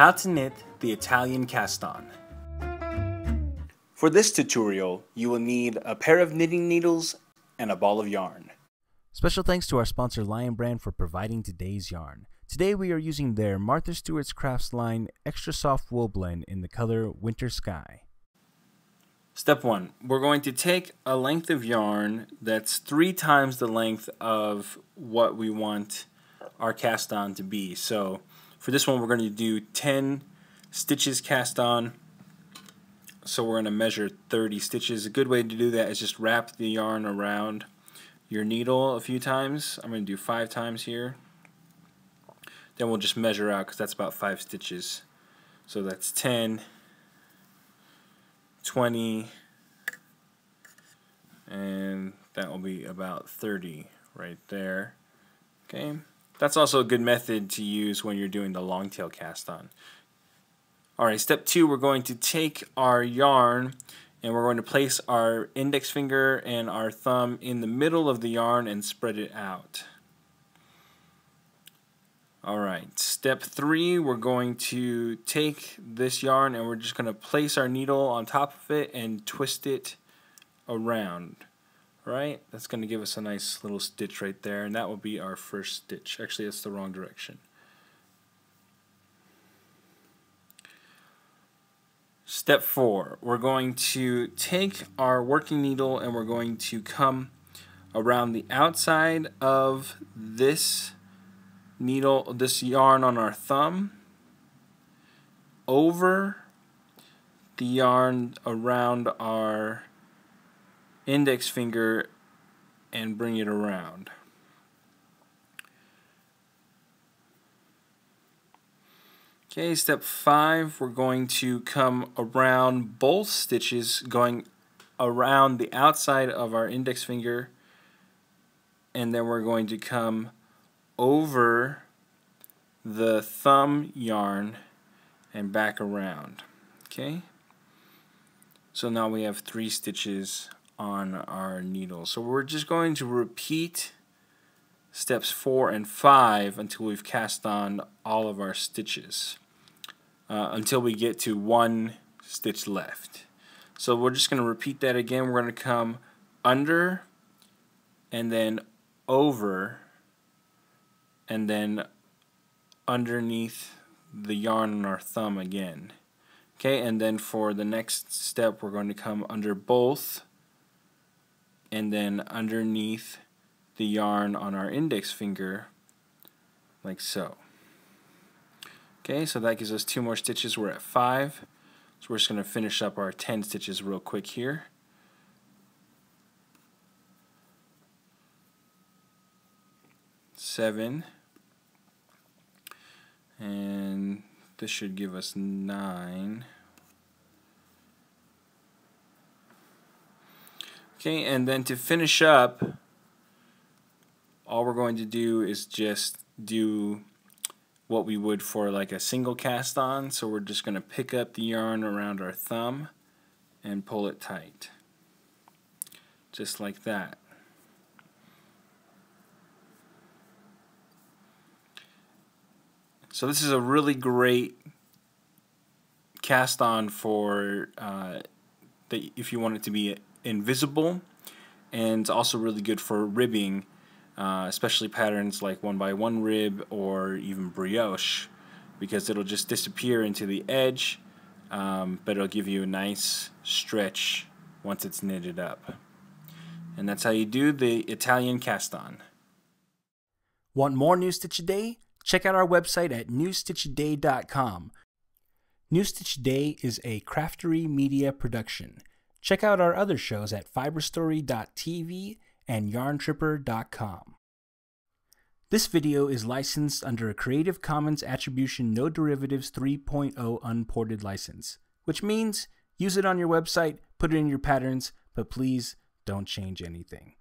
How to knit the Italian cast on. For this tutorial, you will need a pair of knitting needles and a ball of yarn. Special thanks to our sponsor Lion Brand for providing today's yarn. Today we are using their Martha Stewart's Crafts line Extra Soft Wool Blend in the color Winter Sky. Step one, we're going to take a length of yarn that's three times the length of what we want our cast on to be. So for this one, we're going to do 10 stitches cast on. So we're going to measure 30 stitches. A good way to do that is just wrap the yarn around your needle a few times. I'm going to do five times here. Then we'll just measure out because that's about five stitches. So that's 10, 20, and that will be about 30 right there. Okay. That's also a good method to use when you're doing the long tail cast on. Alright, step two, we're going to take our yarn and we're going to place our index finger and our thumb in the middle of the yarn and spread it out. Alright, step three, we're going to take this yarn and we're just going to place our needle on top of it and twist it around right? That's going to give us a nice little stitch right there, and that will be our first stitch. Actually, that's the wrong direction. Step four, we're going to take our working needle and we're going to come around the outside of this needle, this yarn on our thumb, over the yarn around our index finger and bring it around. Okay, step five, we're going to come around both stitches, going around the outside of our index finger, and then we're going to come over the thumb yarn and back around. Okay, so now we have three stitches on our needle. So we're just going to repeat steps 4 and 5 until we've cast on all of our stitches uh, until we get to one stitch left. So we're just going to repeat that again. We're going to come under and then over and then underneath the yarn on our thumb again. Okay, and then for the next step, we're going to come under both and then underneath the yarn on our index finger like so. Okay, so that gives us two more stitches. We're at five. So we're just going to finish up our 10 stitches real quick here. Seven. And this should give us nine. Okay, and then to finish up, all we're going to do is just do what we would for like a single cast on. So we're just going to pick up the yarn around our thumb and pull it tight. Just like that. So this is a really great cast on for uh, that if you want it to be invisible and it's also really good for ribbing uh, especially patterns like one by one rib or even brioche because it'll just disappear into the edge um, but it'll give you a nice stretch once it's knitted up and that's how you do the Italian cast on. Want more New Stitch a Day? Check out our website at newstitchaday.com. New Stitch Day is a craftery media production. Check out our other shows at fiberstory.tv and yarntripper.com. This video is licensed under a Creative Commons Attribution No Derivatives 3.0 unported license, which means use it on your website, put it in your patterns, but please don't change anything.